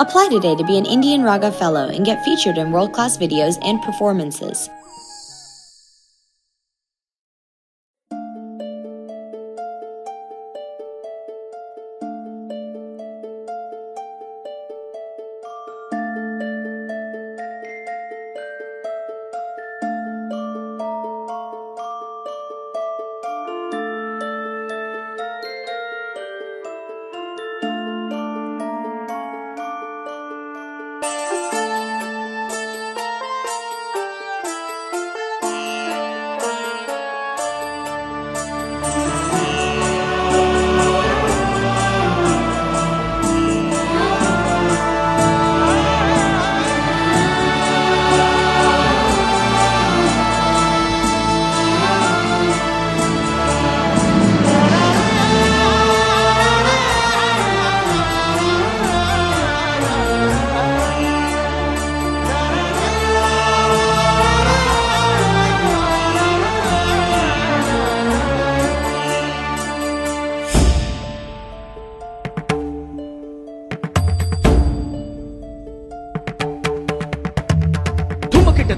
Apply today to be an Indian Raga Fellow and get featured in world class videos and performances.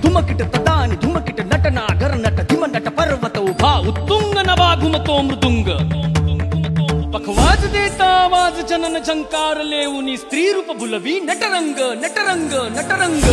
ಧುಮಕಿಟ ತಟಾನಿ ಧುಮಕಿಟ ನಟನ ಗರ ನಟ ಧಿಮ ನಟ ಪರ್ವತವು ಭಾ ಉತ್ತುಂಗ ನವಾ ಘುಮತೋ ಮೃದುಂಗ ಪಖವಾಜ ದೇತ ಆವಾಜ ಜನನ ಝಂಕಾರ ಲೇವು ನೀ ಸ್ತ್ರೀ ರೂಪ ಬುಲವಿ ನಟರಂಗ ನಟರಂಗ ನಟರಂಗ